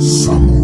Spirit.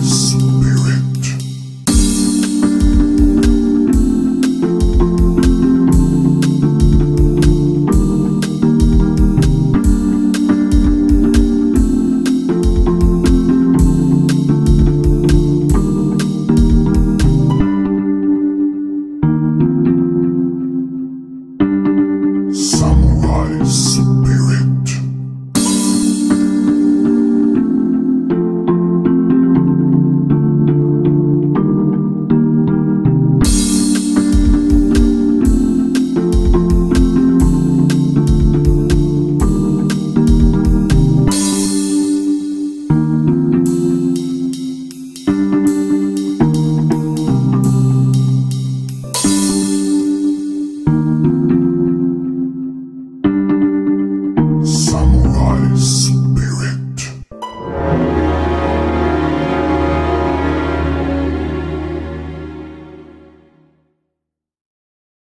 spirit. Samurai